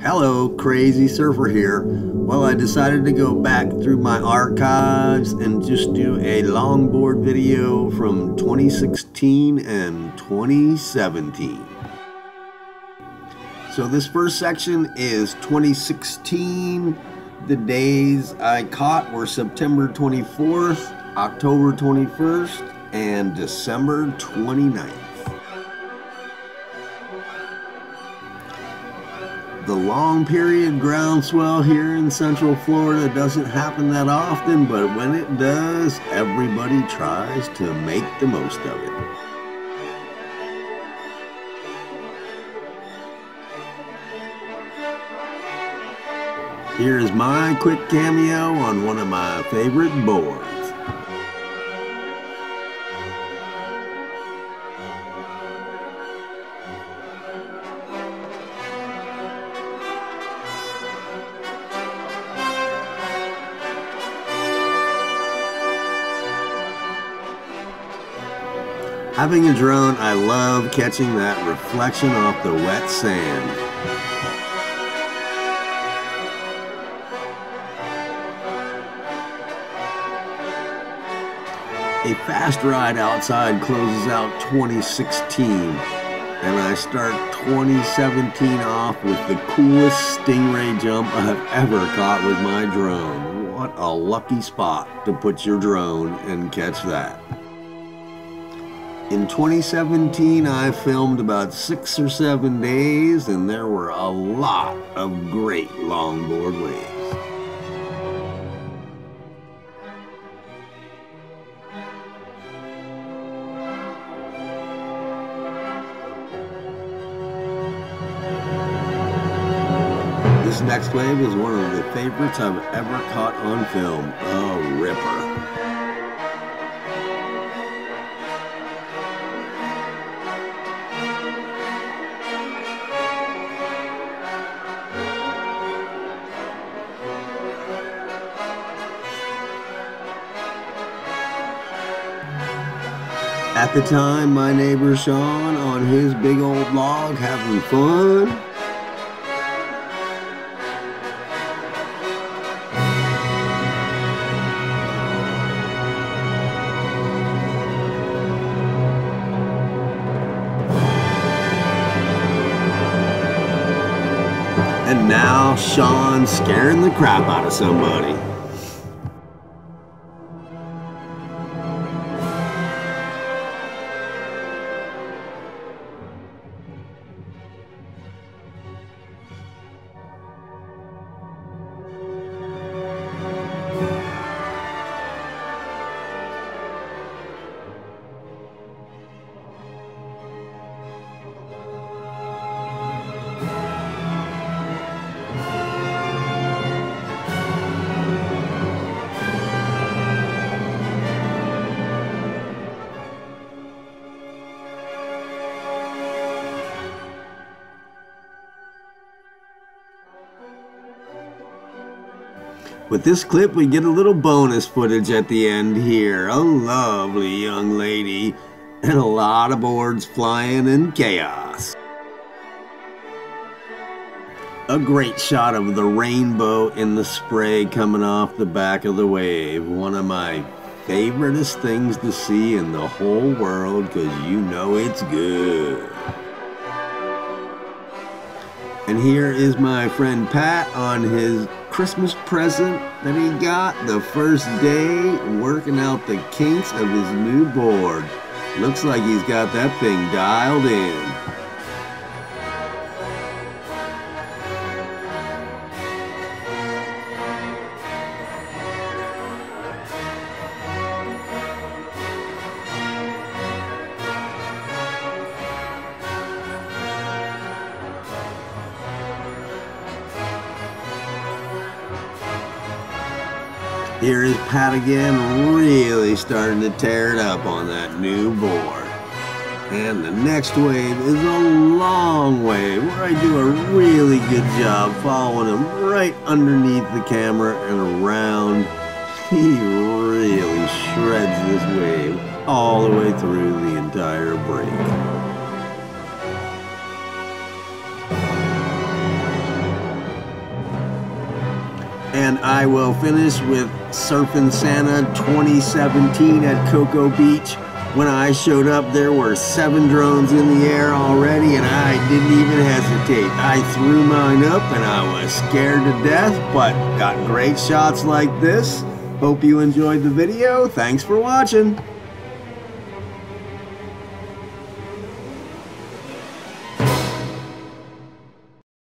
Hello, Crazy Surfer here. Well, I decided to go back through my archives and just do a longboard video from 2016 and 2017. So this first section is 2016. The days I caught were September 24th, October 21st, and December 29th. The long period groundswell here in Central Florida doesn't happen that often, but when it does, everybody tries to make the most of it. Here is my quick cameo on one of my favorite boards. Having a drone, I love catching that reflection off the wet sand. A fast ride outside closes out 2016, and I start 2017 off with the coolest stingray jump I've ever caught with my drone. What a lucky spot to put your drone and catch that. In 2017, I filmed about six or seven days, and there were a lot of great longboard waves. This next wave is one of the favorites I've ever caught on film, a ripper. At the time, my neighbor Sean on his big old log having fun. And now Sean's scaring the crap out of somebody. With this clip, we get a little bonus footage at the end here. A lovely young lady and a lot of boards flying in chaos. A great shot of the rainbow in the spray coming off the back of the wave. One of my favoriteest things to see in the whole world because you know it's good. And here is my friend Pat on his Christmas present that he got the first day working out the kinks of his new board. Looks like he's got that thing dialed in. Here is Pat again, really starting to tear it up on that new board. And the next wave is a long wave where I do a really good job following him right underneath the camera and around. He really shreds this wave all the way through the entire break. And I will finish with Surfing Santa 2017 at Cocoa Beach. When I showed up, there were seven drones in the air already, and I didn't even hesitate. I threw mine up, and I was scared to death, but got great shots like this. Hope you enjoyed the video. Thanks for watching.